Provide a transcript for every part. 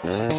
Thank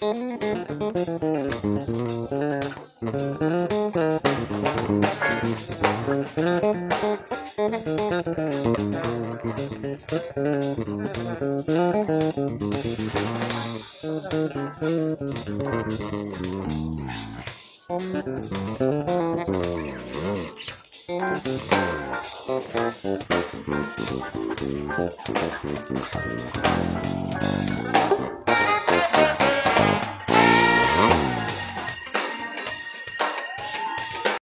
Thank